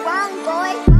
wrong, boy.